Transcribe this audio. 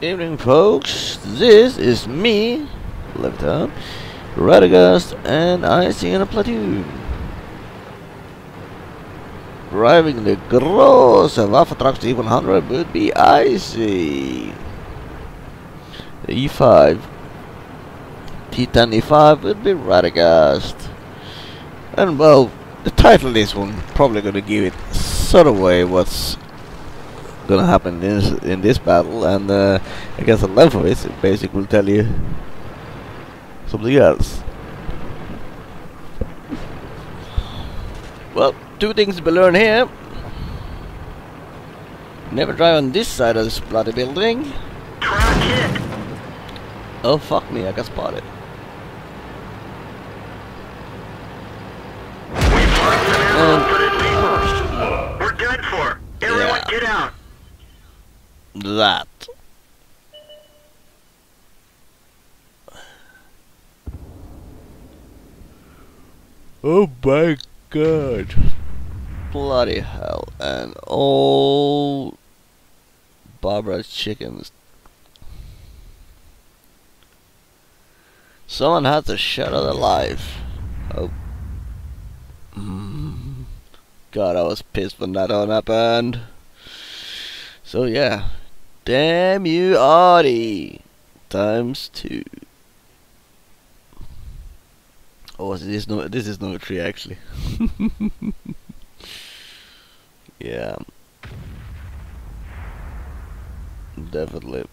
Evening, folks. This is me, Left Radagast, and I sing in a platoon. Driving the gross Waffenträger E100 would be icy. The E5. T10 E5 would be Radagast. And well, the title of this one probably gonna give it sort of away what's gonna happen in this in this battle, and uh, I guess the length of it basically will tell you something else. Well, two things to be learned here. Never drive on this side of this bloody building. Oh fuck me, I got spotted. Um, We're done for. Everyone Yeah. get out. That. Oh my god. Bloody hell. And all Barbara's chickens. Someone had to shut out their life. Oh. Mm. God, I was pissed when that all happened. So yeah. Damn you, Arty! Times two. Oh, this is no, this is number three actually. yeah. Definitely.